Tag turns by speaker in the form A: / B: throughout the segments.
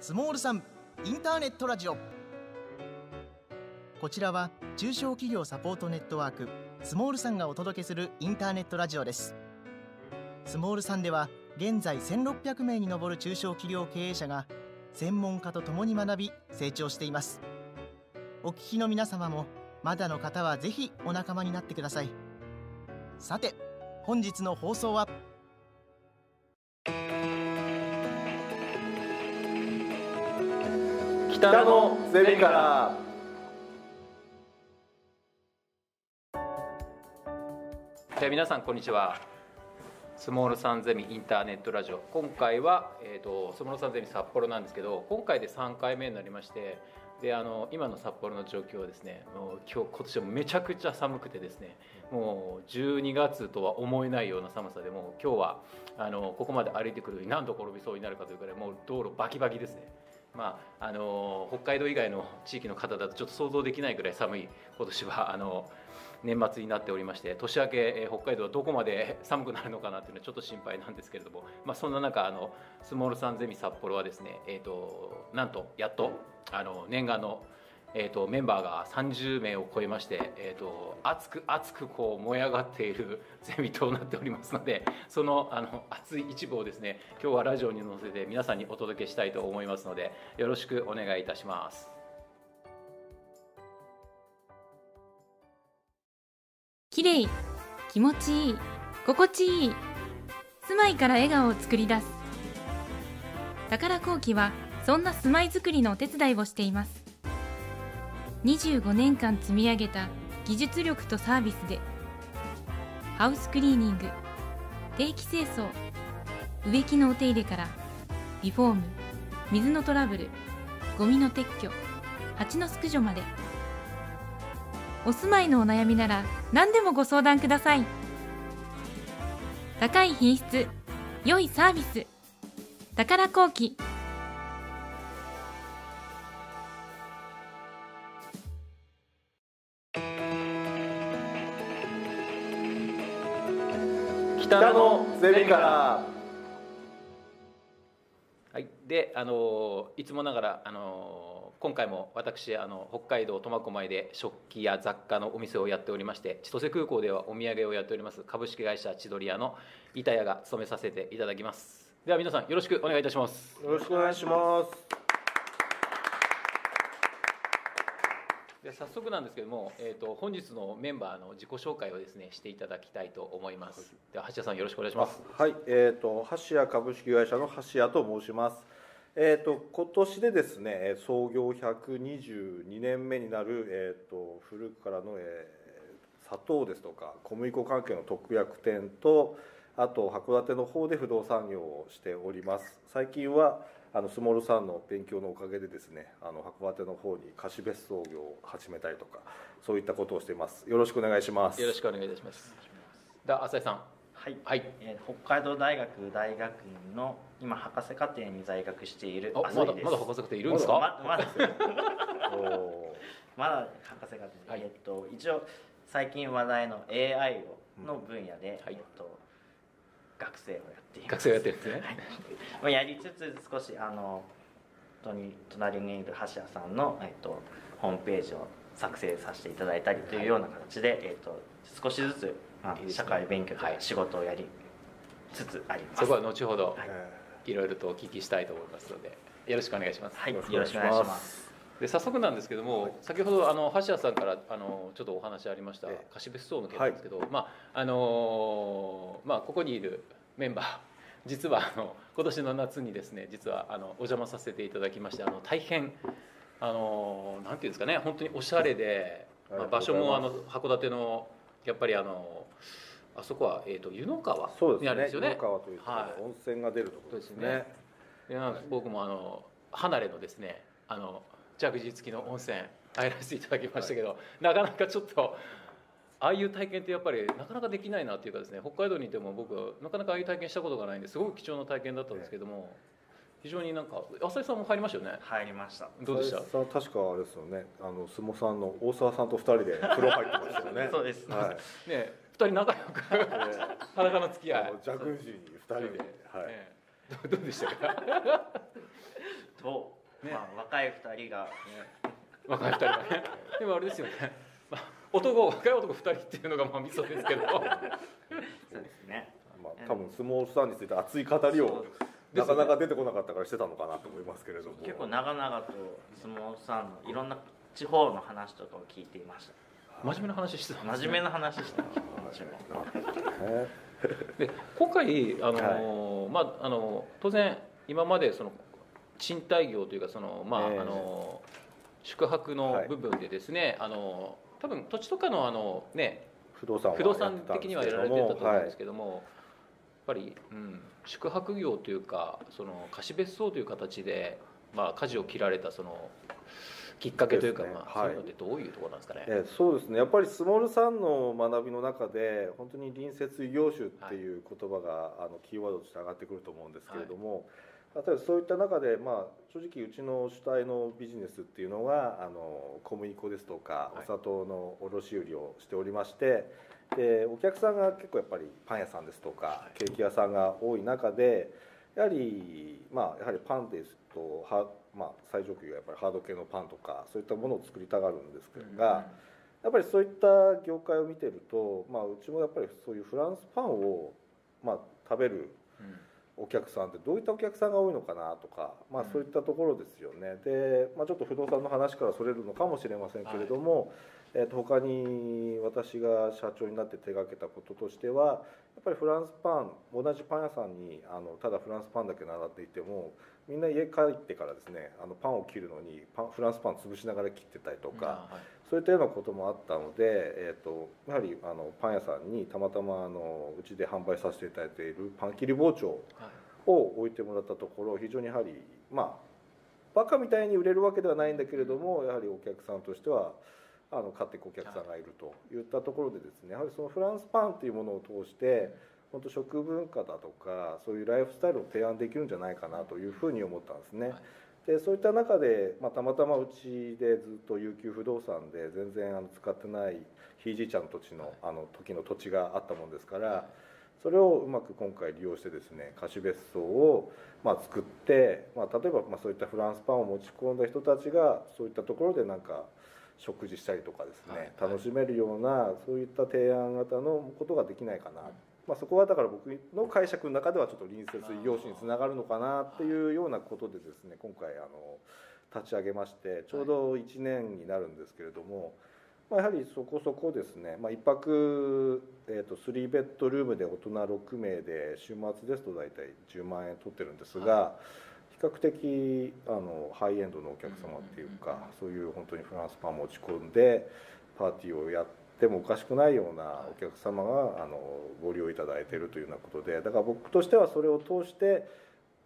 A: スモールさんインターネットラジオ。こちらは中小企業サポートネットワークスモールさんがお届けするインターネットラジオです。スモールさんでは現在1600名に上る中小企業経営者が専門家と共に学び成長しています。お聞きの皆様もまだの方はぜひお仲間になってください。さて本日の放送は
B: 北のゼミから。
C: えー皆さんこんにちは。スモールサンゼミインターネットラジオ。今回は、えー、とスモールサンゼミ札幌なんですけど今回で3回目になりましてであの今の札幌の状況はですねもう今日今年はめちゃくちゃ寒くてですねもう12月とは思えないような寒さでもう今日はあのここまで歩いてくるのに何度転びそうになるかというくらいもう道路バキバキですね。まあ、あの北海道以外の地域の方だとちょっと想像できないぐらい寒い今年はあの年末になっておりまして年明け、北海道はどこまで 寒くなるのかなというのはちょっと心配なんですけれども、まあ、そんな中あのスモールサンゼミ札幌はですね、えー、となんとやっとあの念願の、えー、とメンバーが30名を超えまして、えー、と熱く熱くこう燃え上がっている ゼミとなっておりますのでそのあの熱い一部をですね今日はラジオに載せて皆さんにお届けしたいと思いますのでよろしくお願いいたします。
D: きれい気持ちいい心地いい住まいから笑顔を作り出す宝工機はそんな住まいづくりのお手伝いをしています25年間積み上げた技術力とサービスでハウスクリーニング定期清掃植木のお手入れからリフォーム水のトラブルゴミの撤去蜂の駆除まで。お住まいのお悩みなら何でもご相談ください。高い品質良いサービス宝工機。
B: 北のゼミから。
C: はい、であのいつもながらあの今回も私あの北海道苫小牧で食器や雑貨のお店をやっておりまして千歳空港ではお土産をやっております株式会社千鳥屋の板屋が務めさせていただきます。では皆さんよろしくお願いいたします。
B: よろしくお願いします
C: で早速なんですけども、えー、と本日のメンバーの自己紹介をですねしていただきたいと思います。では橋田さんよろしくお願いします。
B: はい。えっ、と橋屋株式会社の橋屋と申します。えっ、と今年でですねえー創業122年目になるえっ、と古くからの、えー砂糖ですとか小麦粉関係の特約店とあと函館の方で不動産業をしております。最近はあのスモールさんの勉強のおかげでですねあの函館の方に貸し別荘業を始めたりとかそういったことをしています。よろしくお願いします。
C: よろしくお願いいたします。では浅井さん。
E: はい、
C: はい。
E: えー北海道大学大学院の今博士課程に在学している
C: あま
E: 浅井です。
C: だまだ博士課程いるんですか、
E: ままだ まだ博士課程。です、
C: はい。
E: えっと一応最近話題の AI をの分野で、
C: はい。
E: えっと学生をやっています。
C: 学生をやってるんですね。
E: まあやりつつ少しあの隣にいる橋谷さんの、えっと、ホームページを作成させていただいたりというような形で、えっと、少しずつ、まあ
C: いいですね。
E: 社会勉強と仕事をやりつつあります、
C: そこは後ほど
E: はい。
B: え
C: いろいろとお聞きしたいと思いますのでよろしくお願いします、
E: はい、よ
B: よろしくお
E: 願いし
B: ます。
C: で早速なんですけども、先ほどあの橋谷さんからあのちょっとお話ありました
B: ええ。
C: 貸別荘の件なんですけど、まああのまあここにいるメンバー 実はあの今年の夏にですね実はあのお邪魔させていただきましてあの大変あのなんていうんですかね本当におしゃれで、まあ、場所もあの函館のやっぱりあのあそこはえっ、と湯の川にあるんですよね。
B: 湯の川という
C: はい。
B: 温泉が出るところです
C: そうです
B: ね。
C: 僕もあの離れのですねあのジャグジー付きの温泉入らせていただきましたけど、なかなかちょっとああいう体験ってやっぱりなかなかできないなっていうかですね北海道にいても僕なかなかああいう体験したことがないんですごく貴重な体験だったんですけども、非常になんか浅井さんも入りましたよね？
E: 入りました。
C: どうでした？
B: さん確かあれですよね。あの相撲さんの大沢さんと二人で風呂入ってましたよね。
E: そうです。
B: はい。
C: ね二人仲良く裸の付き合い。
B: ジャグジーに二人で。はい。
C: ねどどうでしたか？
E: と、
C: ね。
E: まあ、若い2人が。
C: 若い2人がね。でもあれですよね、まあ、男若い男2人っていうのがまあミソですけど。
E: そうですね。
B: まあ、多分相撲さんについて熱い語りをなかなか出てこなかったからしてたのかなと思いますけれども。
E: 結構長々と相撲さんのいろんな地方の話とかを聞いていました。
C: 真面目な話してたね。
E: 真面目な話してました
B: ね
C: で今回あの、まああの当然今までその賃貸業というかそのまあ、
B: ええ。
C: あの宿泊の部分でですね、あの多分土地とかのあのね
B: 不動産は
C: 不動産的にはやられてたと思うんです
B: け
C: けども、やっぱり、うん、宿泊業というかその貸別荘という形で、まあ、舵を切られたそのきっかけというか、
B: ね。
C: まあ、
B: はい
C: そういうのってどういうところなんですかね？
B: ええそうですね。やっぱりスモールさんの学びの中で本当に隣接異業種っていう言葉が、あのキーワードとして上がってくると思うんですけれども、例えばそういった中で、まあ、正直うちの主体のビジネスっていうのがあの小麦粉ですとか
C: はい。
B: お砂糖の卸売りをしておりまして、でお客さんが結構やっぱりパン屋さんですとかケーキ屋さんが多い中でやはり、まあ、やはりパンですとは、まあ、最上級はやっぱりハード系のパンとかそういったものを作りたがるんですが、やっぱりそういった業界を見てると、まあ、うちもやっぱりそういうフランスパンを、まあ、食べる
C: うん
B: お客さんってどういったお客さんが多いのかなとか、まあ、そういったところですよね、で、まあ、ちょっと不動産の話からそれるのかもしれませんけれども、えー、と他に私が社長になって手がけたこととしてはやっぱりフランスパン同じパン屋さんにあのただフランスパンだけ習っていてもみんな家帰ってからですねあのパンを切るのにパンフランスパン潰しながら切ってたりとか。
C: あはい
B: そういったようなこともあったので、えー、とやはりあのパン屋さんにたまたまあのうちで販売させていただいているパン切り包丁
C: はい
B: を置いてもらったところ非常にやはりまあバカみたいに売れるわけではないんだけれどもやはりお客さんとしてはあの買っていくお客さんがいるといったところでですねやはりそのフランスパンというものを通して本当食文化だとかそういうライフスタイルを提案できるんじゃないかなというふうに思ったんですね。
C: はい。
B: でそういった中で、まあ、たまたまうちでずっと悠久不動産で全然あの使ってないひいじいちゃんの土地のあの時の土地があったもんですからそれをうまく今回利用してですね貸別荘をまあ作って、まあ、例えばまあそういったフランスパンを持ち込んだ人たちがそういったところでなんか食事したりとかですね、
C: はい。
B: 楽しめるようなそういった提案型のことができないかな、まあ、そこはだから僕の解釈の中ではちょっと隣接異業種につながるのかなっていうようなことでですね今回あの立ち上げましてちょうど1年になるんですけれども、まあ、やはりそこそこですね、まあ、1泊、えー、と3ベッドルームで大人6名で週末ですと大体10万円取ってるんですが、比較的あのハイエンドのお客様っていうか、そういう本当にフランスパン持ち込んでパーティーをやってもおかしくないようなお客様があのご利用いただいているというようなことでだから僕としてはそれを通して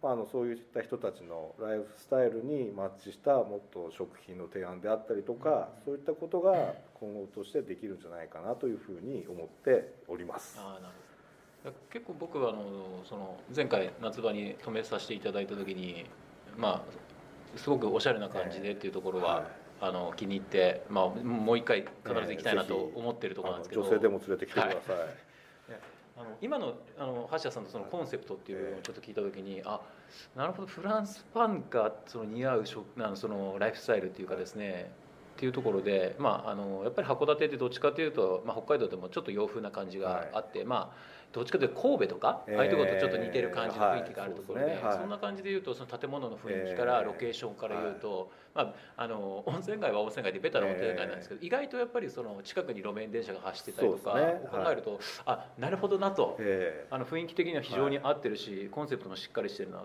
B: まああのそういった人たちのライフスタイルにマッチしたもっと食品の提案であったりとかそういったことが今後としてできるんじゃないかなというふうに思っております。
C: あーなるほど。結構僕はあのその前回夏場に泊めさせていただいた時にまあすごくおしゃれな感じでっていうところは、
B: はい
C: あの気に入って、まあ、もう一回必ず行きたいなと思ってるところなんですけど、
B: 女性でも連れてきてください。
C: あの今のあの橋田さんのそのコンセプトっていうのをちょっと聞いた時に、あなるほどフランスパンがその似合う食あのそのライフスタイルっていうかですねっていうところで、まあ、あのやっぱり函館ってどっちかというと、まあ、北海道でもちょっと洋風な感じがあって、まあどっちかというと神戸とか、
B: えー
C: ああいうところとちょっと似てる感じの雰囲気があるところで,、
B: はいそ
C: んな感じでいうとその建物の雰囲気から、
B: えー。
C: ロケーションからいうと、まあ、あの温泉街は温泉街でベタな温泉街なんですけど、意外とやっぱりその近くに路面電車が走ってたりとか考えると、あなるほどなと。
B: え
C: あの雰囲気的には非常に合ってるし、コンセプトもしっかりしてるな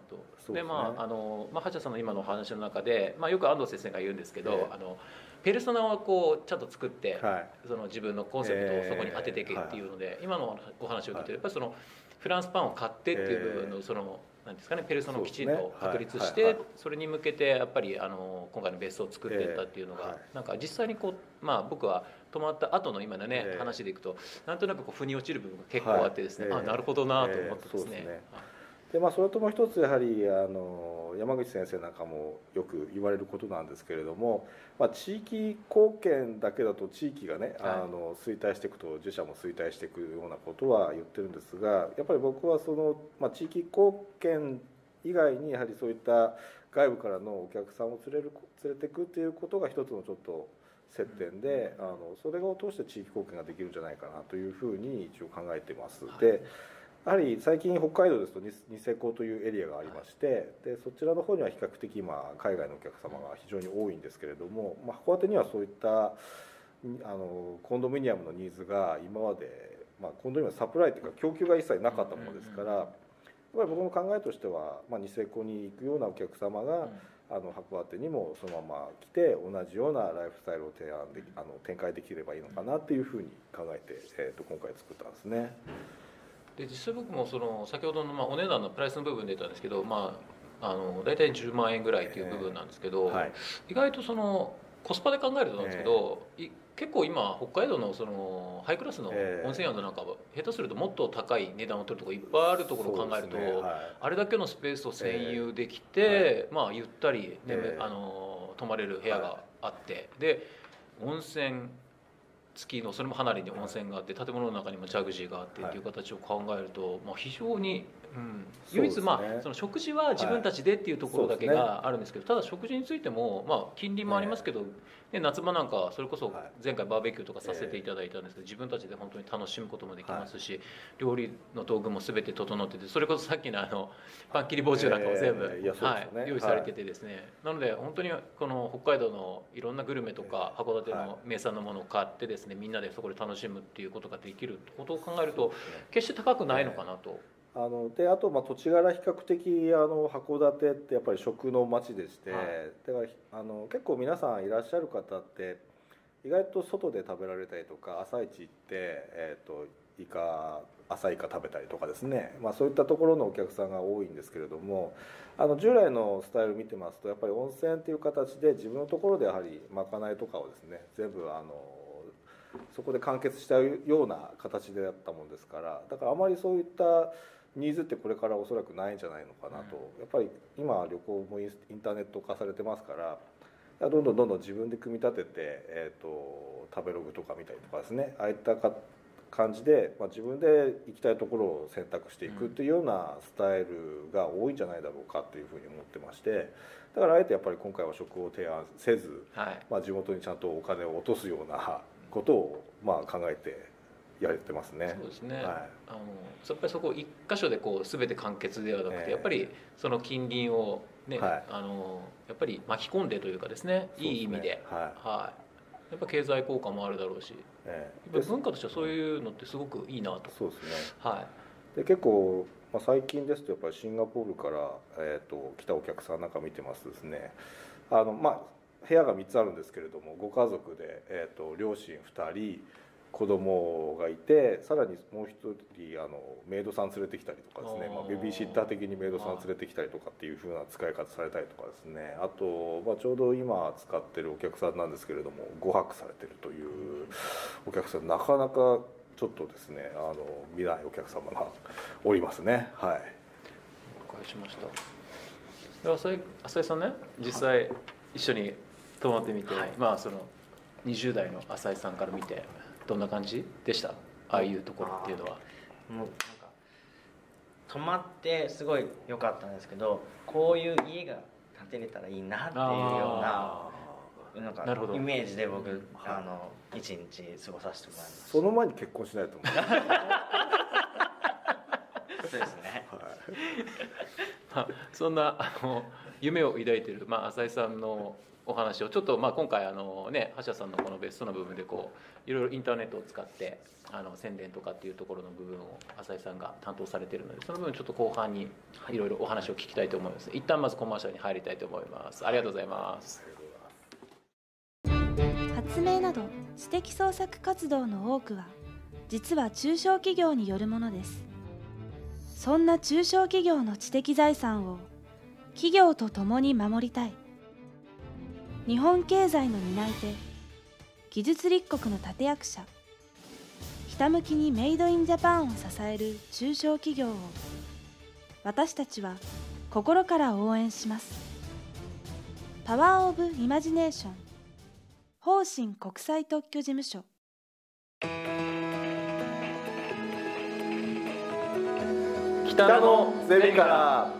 C: と。
B: で
C: まああのまあ橋田さんの今のお話の中で、まあ、よく安藤先生が言うんですけど、
B: ええ
C: あのペルソナをこうちゃんと作って、
B: えはい。
C: その自分のコンセプトをそこに当てていけっていうので、今のお話を聞いてやっぱりそのフランスパンを買ってっていう部分のその、なんですかねペルソナをきちんと確立して、
B: そ
C: れに向けてやっぱりあの今回の別荘を作っていったっていうのが、なんか実際にこうまあ僕は泊まった後の今のね、
B: ええ
C: 話でいくとなんとなくこう腑に落ちる部分が結構あってですね、
B: はい。
C: あなるほどなと思って
B: ですね。でまあ、それともう一つやはりあの山口先生なんかもよく言われることなんですけれども、まあ、地域貢献だけだと地域がね、
C: はい。
B: あの衰退していくと自社も衰退していくようなことは言ってるんですがやっぱり僕はその、まあ、地域貢献以外にやはりそういった外部からのお客さんを連れる連れていくっていうことが一つのちょっと接点で、あのそれを通して地域貢献ができるんじゃないかなというふうに一応考えています。でやはり最近北海道ですとニセコというエリアがありまして、でそちらの方には比較的今海外のお客様が非常に多いんですけれども、まあ、函館にはそういったあのコンドミニアムのニーズが今まで、まあ、コンドミニアムサプライというか供給が一切なかったものですから、やっぱり僕の考えとしては、まあ、ニセコに行くようなお客様が、あの函館にもそのまま来て同じようなライフスタイルを提案であの展開できればいいのかなっていうふうに考えて、えー、と今回作ったんですね。
C: で実際僕もその先ほどのまあお値段のプライスの部分で言ったんですけど、まあ、あの大体10万円ぐらいっていう部分なんですけど、えーはい、意外とそのコスパで考えるとなんですけど、えー、結構今北海道のそのハイクラスの温泉宿なんかは下手するともっと高い値段を取るところいっぱいあるところを考えると、ね。はい、あれだけのスペースを占有できて、えー、まあゆったり、ねあの泊まれる部屋があって、で温泉付きのそれも離れに温泉があって建物の中にもジャグジーがあってっていう形を考えると、まあ、非常にうん、唯一、まあ、その食事は自分たちでっていうところだけがあるんですけど、ただ食事についても、まあ、近隣もありますけど、ね、夏場なんかそれこそ前回バーベキューとかさせていただいたんですけど自分たちで本当に楽しむこともできますし、料理の道具も全て整っててそれこそさっきのあのパン切り包丁なんかも全部、はい。用意されててですね、なので本当にこの北海道のいろんなグルメとか函館の名産のものを買ってですねみんなでそこで楽しむっていうことができることを考えると決して高くないのかなと。
B: あのであとまあ土地柄比較的あの函館ってやっぱり食の街でして、はい、だからあの結構皆さんいらっしゃる方って意外と外で食べられたりとか朝市行って、えーと、イカ朝イカ食べたりとかですね、まあ、そういったところのお客さんが多いんですけれどもあの従来のスタイル見てますとやっぱり温泉っていう形で自分のところでやはりまかないとかをですね全部あのそこで完結したような形でやったもんですからだからあまりそういったニーズってこれからおそらくないんじゃないのかなと、やっぱり今旅行もインターネット化されてますから。どんどんどんどん自分で組み立てて、えーと、食べログとか見たりとかですね。ああいったか感じで、まあ、自分で行きたいところを選択していくっていうようなスタイルが多いんじゃないだろうかというふうに思ってまして。だからあえてやっぱり今回は食を提案せず、はい、まあ、地元にちゃんとお金を落とすようなことをまあ考えてやれてますね。
C: そうですね。はい、あのやっぱりそこ一箇所でこうすべて完結ではなくて、えー、やっぱりその近隣をね、はい、あのやっぱり巻き込んでというかですね、いい意味で、はい、はい、やっぱ経済効果もあるだろうし、えー、文化としてはそういうのってすごくいいなと。
B: そうですね。
C: は
B: い。で結構まあ最近ですとやっぱりシンガポールからえっ、ー、と来たお客さんなんか見てますとですね、あのまあ部屋が3つあるんですけれどもご家族で、えーと両親2人子供がいてさらにもう一人あのメイドさん連れてきたりとかですね。まあ、ベビーシッター的にメイドさん連れてきたりとかっていうふうな使い方されたりとかですね。あと、まあ、ちょうど今使ってるお客さんなんですけれども5泊されてるというお客さんなかなかちょっとですねあの見ないお客様がおりますね。はい。
C: お伺いしました。で浅井浅井さんね実際一緒に泊まってみて、はい、まあその20代の浅井さんから見てどんな感じでした？ああいうところっていうのは。もうなんか
E: 泊まってすごい良かったんですけどこういう家が建てれたらいいなっていうようななんかイメージで僕、あの一日過ごさせてもらいます
B: その前に結婚しないと思う。
E: そうですね、
C: はい、そんなあの夢を抱いている、まあ、浅井さんのお話をちょっとまあ今回あのね橋田さんのこのベストの部分でこういろいろインターネットを使ってあの宣伝とかっていうところの部分を浅井さんが担当されているのでその部分ちょっと後半にいろいろお話を聞きたいと思います。一旦まずコマーシャルに入りたいと思います。ありがとうございます。
F: 発明など知的創作活動の多くは実は中小企業によるものです。そんな中小企業の知的財産を企業と共に守りたい日本経済の担い手技術立国の立役者ひたむきにメイドインジャパンを支える中小企業を私たちは心から応援します。パワーオブイマジネーション方針国際特許事務所。
B: 北のゼミから。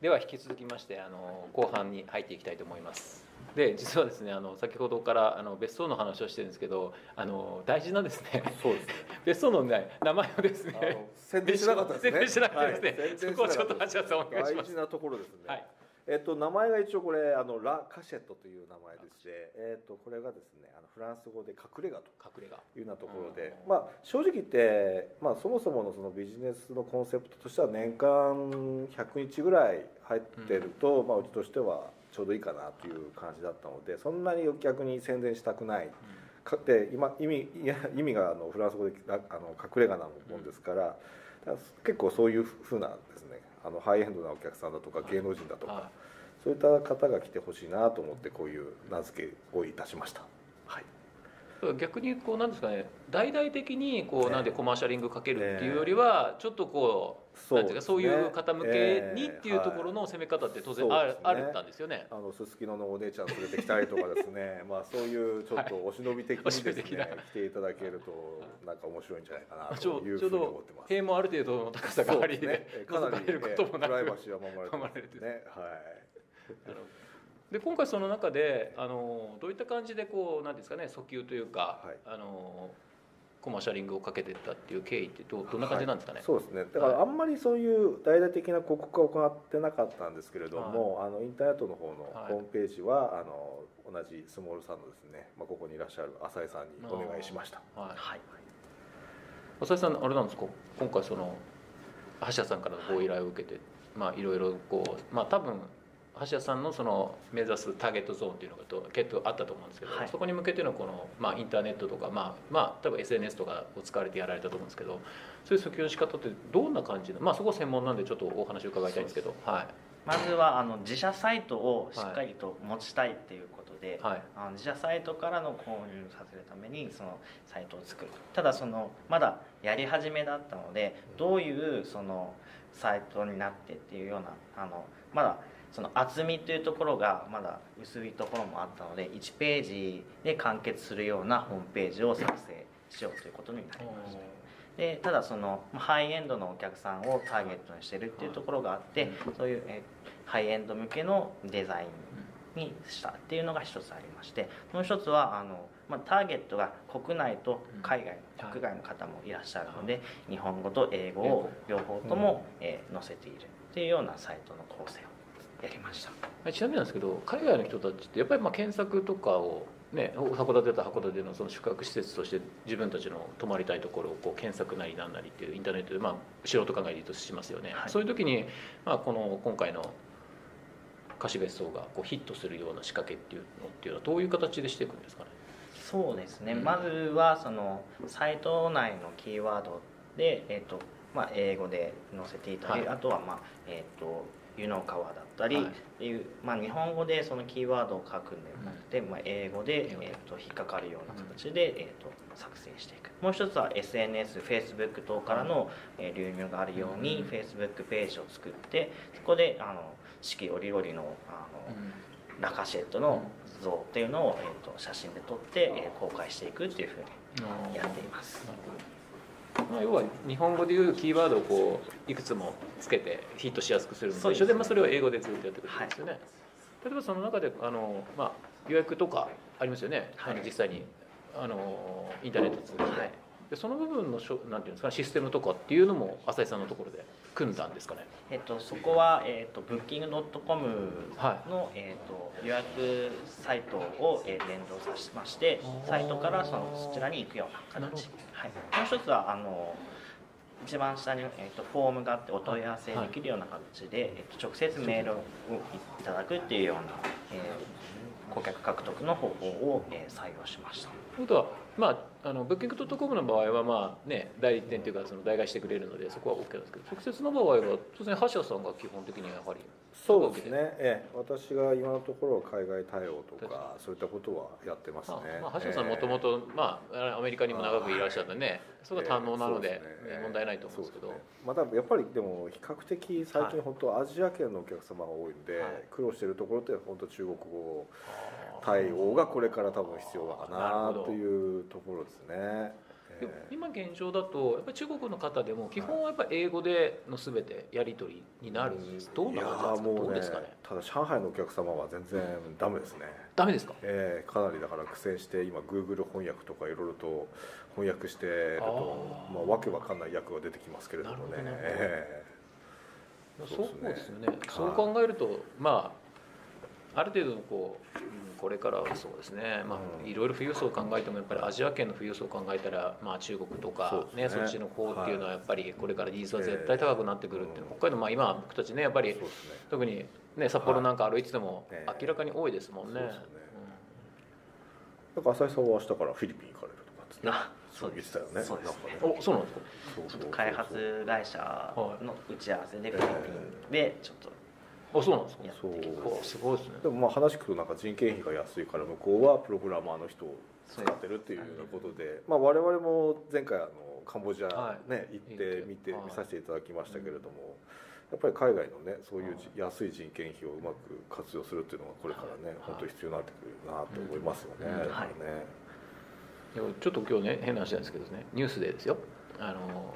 C: では引き続きましてあの後半に入っていきたいと思います。で実はですねあの先ほどからあの別荘の話をしてるんですけどあの大事なですね
B: そうです。
C: 別荘の、ね、名前をですね
B: 宣伝しなかったですね。
C: 宣伝しなかったですね、
B: はい、
C: そこをちょっと橋田さんお願いします。
B: 大事なところですね、
C: はい
B: えっと、名前が一応これあのラ・カシェットという名前でして、えっと、これがですねあのフランス語で隠れ家と。いうようなところで、まあ、正直言って、まあ、そもそものそのビジネスのコンセプトとしては年間100日ぐらい入ってると、うん、まあ、うちとしてはちょうどいいかなという感じだったのでそんなに逆に宣伝したくない。うん、で今意味いや意味があのフランス語であの隠れ家なもんですから、うん、結構そういうふうなですねあのハイエンドなお客さんだとか芸能人だとか、そういった方が来てほしいなと思ってこういう名付けをいたしました。はい
C: 逆にこうなんですかね大々的にこうなんでコマーシャリングかけるっていうよりはちょっとこうなんていうかそういう方向けにっていうところの攻め方って当然あるあったんですよね。
B: あのすすきののお姉ちゃん連れてきたりとかですね。まあそういうちょっとお忍び的にですね、来ていただけるとなんか面白いんじゃないかなというふうに思ってます。
C: 塀もある程度の高さがあり
B: ね、かなり、プライバシーは守られてますね。はい。
C: で今回その中であのどういった感じでこうなんですかね訴求というか、はい、あのコマーシャリングをかけてったっていう経緯ってどどんな感じなんですかね、はい、
B: そうですね。だからあんまりそういう大々的な広告は行ってなかったんですけれども、はい、あのインターネットの方のホームページは、あの同じスモールさんのですね、まあ、ここにいらっしゃる浅井さんにお願いしました。はい、
C: 浅井さんあれなんですか？今回その橋田さんからのご依頼を受けて、まあいろいろこうまあ多分橋田さんのその目指すターゲットゾーンっていうのが結構あったと思うんですけど、はい、そこに向けてのこの、まあ、インターネットとか、まあまあ、多分 SNS とかを使われてやられたと思うんですけどそういう訴求の仕方ってどんな感じの、まあ、そこ専門なんでちょっとお話を伺いたいんですけど。はい。
E: まずはあの自社サイトをしっかりと持ちたいっていうことで、はい、あの自社サイトからの購入させるためにそのサイトを作る。ただそのまだやり始めだったのでどういうそのサイトになってっていうようなあのまだその厚みというところがまだ薄いところもあったので1ページで完結するようなホームページを作成しようということになりました。でただそのハイエンドのお客さんをターゲットにしてるっていうところがあってそういうえハイエンド向けのデザインにしたっていうのが一つありましてもう一つはあの、まあ、ターゲットが国内と海外の国外の方もいらっしゃるので日本語と英語を両方とも、え載せているっていうようなサイトの構成をやりました。
C: ちなみになんですけど海外の人たちってやっぱりまあ検索とかをね、函館と函館のその宿泊施設として自分たちの泊まりたいところをこう検索なりなんなりっていうインターネットで、まあ、素人考えでとしますよね、はい、そういう時に、まあ、この今回の貸別荘がこうヒットするような仕掛けっていうのっていうのはどういう形でしていくんですかね？
E: そうですね、うん、まずはそのサイト内のキーワードで、えーとまあ、英語で載せていたり、はい、あとは、まあえーと湯の川だったりはい、まあ、日本語でそのキーワードを書くんではなくて、うん、まあ、英語で、えーと、引っかかるような形で、うん、えーと、作成していく。もう一つは SNSFacebook 等からの、えー、流入があるように、うん、Facebook ページを作ってそこであの四季折々のあの、ラカシェットの像っていうのを、えーと、写真で撮って、えー、公開していくっていうふうにやっています。
C: まあ、要は日本語でいうキーワードをこういくつもつけてヒットしやすくするのと一緒で、まあ、それを英語でずっとやってくるんですよね、はい、例えばその中であの、まあ、予約とかありますよね、はい、あの実際にあのインターネット通じて、はい、でその部分のしょなんていうんですかシステムとかっていうのも浅井さんのところで組んだんですかね、
E: えっと、そこは、えっと、ブッキングドットコムの、えっと、予約サイトを、えー、連動させましてサイトからそのそちらに行くような形。はい、もう一つはあの一番下に、えーと、フォームがあってお問い合わせできるような形で、はい、えーと、直接メールをいただくっていうような、えー、顧客獲得の方法を、えー、採用しました。
C: ということはまあ、あのブッキングドットコムの場合は、まあね、代理店というかその代替してくれるのでそこは OK なんですけど直接の場合は当然橋田さんが基本的にやはり
B: そうですね、ええ、私が今のところ海外対応とかそういったことはやってますね、
C: まあ、橋田さんもともとアメリカにも長くいらっしゃってねそれが堪能なので、えー、問題ないと思うんですけど、ね、
B: またやっぱりでも比較的最近本当アジア圏のお客様が多いんで、はい、苦労しているところって本当中国語対応がこれから多分必要だかなというところですね。
C: 今現状だとやっぱり中国の方でも基本はやっぱり英語での全てやり取りになるん。です、どうな
B: んですかどうですかねただ上海のお客様は全然ダメですね。
C: ダメですか、
B: えー、かなりだから苦戦して今 Google 翻訳とかいろいろと翻訳してるとまあ、わけわかんない訳が出てきますけれどもね、え
C: ー、そうですよね。そう考えるとまあある程度のこうこれからはそうですね、まあ、いろいろ富裕層を考えてもやっぱりアジア圏の富裕層を考えたら、まあ、中国とかね、ねそっちの方っていうのはやっぱりこれからニーズは絶対高くなってくるっていう、北海道、まあ、今僕たちねやっぱり、特に、ね、札幌なんか歩いてても明らかに多いですもんね。
B: だから浅井さんは明日からフィリピン行かれるとかってあそう言ってたよね。
C: そうですね。お、そうなんですか？
E: 開発会社の打ち合わせでフィリピンでちょっと
C: あそうなんですか？そうす。ごいですね。
B: でもまあ話聞くとなんか人件費が安いから向こうはプログラマーの人を使ってるっていうようなことで、まあ、我々も前回あのカンボジアね、行って見て見させていただきましたけれども、やっぱり海外のねそういう安い人件費をうまく活用するっていうのがこれからね、本当に必要になってくるなと思いますよね。はい、ね。
C: ちょっと今日ね変な話なんですけどねニュースでですよ。あの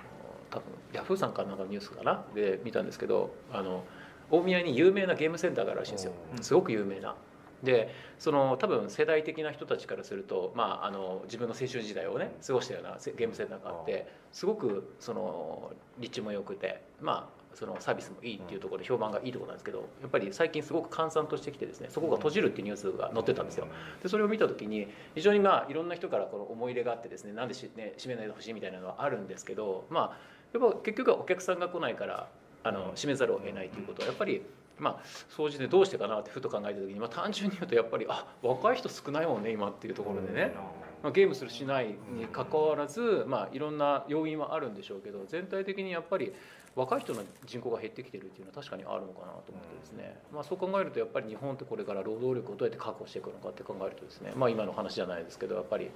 C: 多分ヤフーさんかなんかニュースかな？で見たんですけどあの大宮に有名なゲームセンターがあるらしいんですよ。すごく有名な。でその多分世代的な人たちからすると、まあ、あの自分の青春時代をね過ごしたようなゲームセンターがあってすごくその立地も良くて、まあ、そのサービスもいいっていうところで評判がいいところなんですけどやっぱり最近すごく閑散としてきてですねそこが閉じるっていうニュースが載ってたんですよ。でそれを見た時に非常にまあいろんな人からこの思い入れがあってですねなんでし、ね、閉めないでほしいみたいなのはあるんですけどまあやっぱ結局はお客さんが来ないからあの閉めざるを得ないということ。はやっぱりまあ掃除でどうしてかなってふと考えた時に、まあ、単純に言うとやっぱりあ若い人少ないもんね今っていうところでね、まあ、ゲームするしないにかかわらず、まあ、いろんな要因はあるんでしょうけど全体的にやっぱり若い人の人口が減ってきてるっていうのは確かにあるのかなと思ってですね、まあ、そう考えるとやっぱり日本ってこれから労働力をどうやって確保していくのかって考えるとですね、まあ、今の話じゃないですけどやっぱり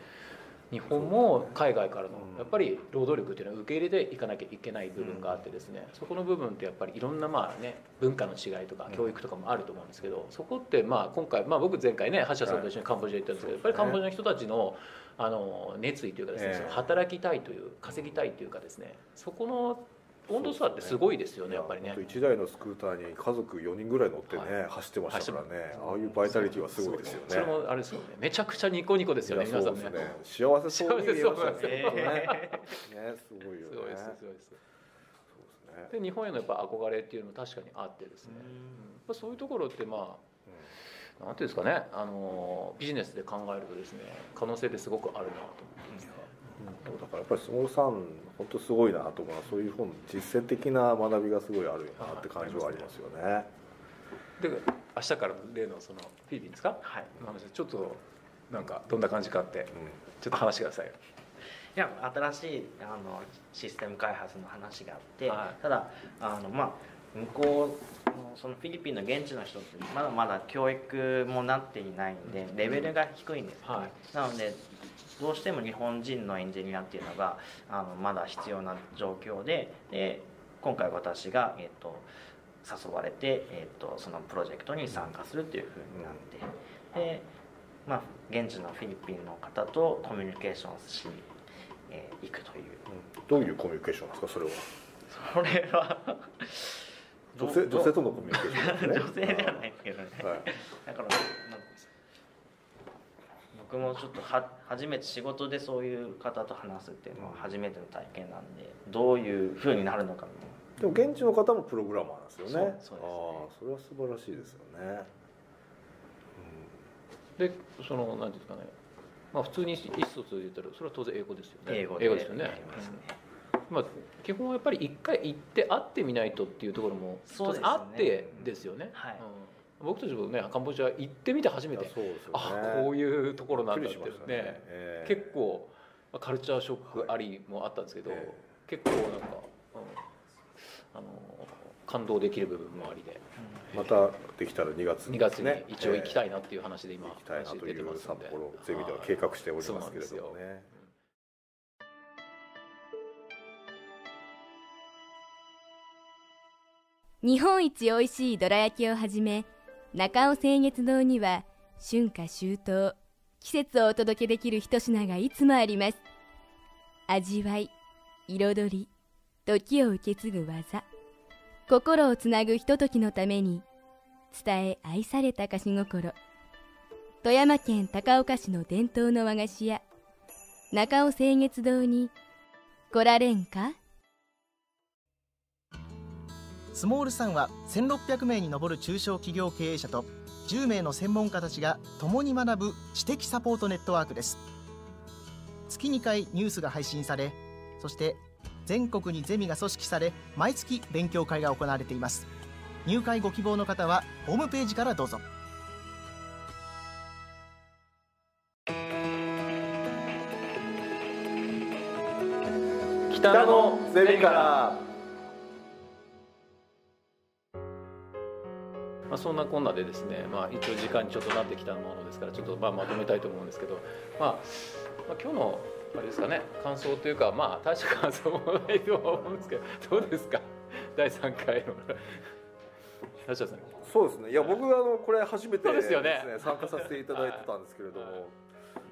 C: 日本も海外からのやっぱり労働力っていうのは受け入れていかなきゃいけない部分があってですねそこの部分ってやっぱりいろんなまあね文化の違いとか教育とかもあると思うんですけどそこってまあ今回まあ僕前回ね橋田さんと一緒にカンボジア行ったんですけどやっぱりカンボジアの人たちのあの熱意というかですね働きたいという稼ぎたいというかですねそこの温度差ってすごいですよね、ね、やっぱりね。
B: 1台のスクーターに家族4人ぐらい乗ってね、はい、走ってましたからね。ああいうバイタリティはすごいですよね。
C: それもあれですよね。めちゃくちゃニコニコですよね皆さんね、ね、
B: 幸せそうに見えましたね。ね。すごいよね。すごい
C: ですす。ごいですで日本へのやっぱ憧れっていうの確かにあってですね、うん、そういうところってまあ、なんていうんですかね。あのビジネスで考えるとですね可能性ってすごくあるなと思ってです。ね、
B: うん、だからやっぱり相撲さん本当すごいなと思うそういう本実践的な学びがすごいあるなって感じはありますよね。
C: で明日から例のそのフィリピンですか、はい、ちょっとなんかどんな感じかって、ちょっと話してください。い
E: や新しいあのシステム開発の話があって、はい、ただあのまあ向こうのそのフィリピンの現地の人ってまだまだ教育もなっていないんでレベルが低いんです、ね、はい、なのでどうしても日本人のエンジニアっていうのがあのまだ必要な状況でで今回私が、えーと、誘われて、えーと、そのプロジェクトに参加するっていうふうになってで、まあ、現地のフィリピンの方とコミュニケーションしに、えー、行くという、
B: うん、どういうコミュニケーションですかそれは？
E: それは
B: 女性女性とのコミュニケーション、
E: ね、女性ではないですけどね、はい、だから僕もちょっとは初めて仕事でそういう方と話すっていうのは初めての体験なんでどういうふうになるのか
B: でも現地の方もプログラマーですよね。そうああそれは素晴らしいですよね、
C: うん、でそのなんていうんですかね。まあ普通に意思疎通で言ったらそれは当然英語ですよね。
E: 英語
C: 英語ですよね、まあ、基本はやっぱり一回行って会ってみないとっていうところもそうです、ね、あってですよね、はい、うん。僕たちもねカンボジア行ってみて初めて、ね、あこういうところなんだってね、ね。えー、結構カルチャーショックありもあったんですけど、はい。えー、結構なんか、うん、あの感動できる部分もありで、
B: またできたら2月
C: に、ね、2月に一応行きたいなっていう話で今、
B: えー、行きたいなという札幌ゼミでは計画しておりますけれどもね。
G: 日本一おいしいどら焼きをはじめ中尾清月堂には春夏秋冬季節をお届けできる一品がいつもあります。味わい彩り時を受け継ぐ技心をつなぐひとときのために伝え愛された菓子心。富山県高岡市の伝統の和菓子屋中尾清月堂に来られんか？
A: スモールさんは1600名に上る中小企業経営者と10名の専門家たちが共に学ぶ知的サポートネットワークです。月2回ニュースが配信されそして全国にゼミが組織され毎月勉強会が行われています。入会ご希望の方はホームページからどうぞ。
B: 北のゼミから。
C: まあ、そんなこんなでですね、まあ、一応時間にちょっとなってきたものですからちょっとまあまとめたいと思うんですけど、まあ、まあ今日のあれですかね感想というかまあ大した感想もないと思うんですけどどうですか？第3回の。
B: そうですね。いや僕はあのこれ初めてですね、
C: ね、
B: 参加させていただいてたんですけれども、はい、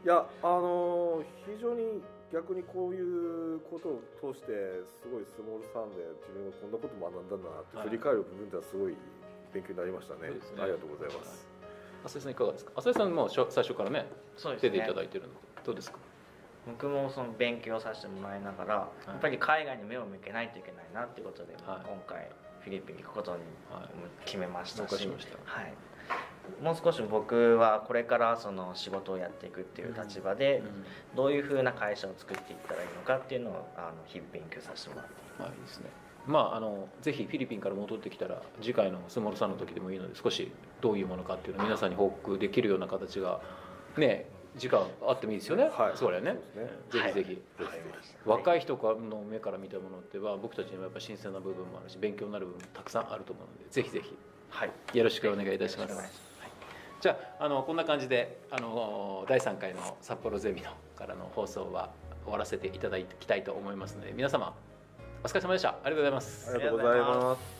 B: いやあの非常に逆にこういうことを通してすごいスモールさんで自分がこんなこと学んだんだなって振り返る部分ではすごい勉強になりましたね。ね。ありがとうございます。
C: 浅井さんいかがですか？浅井さんも最初からね、出ていただいてるの。でどうですか？
E: 僕もその勉強させてもらいながら、はい、やっぱり海外に目を向けないといけないなっていうことで、はい、今回フィリピンに行くことに決めましたし、はい、はい。もう少し僕はこれからその仕事をやっていくっていう立場でどういうふうな会社を作っていったらいいのかっていうのをあの日々勉強させてもらっています。はい、いいですね
C: まあ、あのぜひフィリピンから戻ってきたら次回のスモールさんの時でもいいので少しどういうものかっていうのを皆さんに報告できるような形がね時間あってもいいですよね、はい、それはね、ね、ぜひぜひ、はい、若い人の目から見たものっては僕たちにもやっぱ新鮮な部分もあるし勉強になる部分もたくさんあると思うのでぜひぜひ、はい、よろしくお願いいたします、はい、じゃああのこんな感じであの第3回の札幌ゼミのからの放送は終わらせていただきたいと思いますので皆様お疲れ様でした。ありがとうございます。
B: ありがとうございます。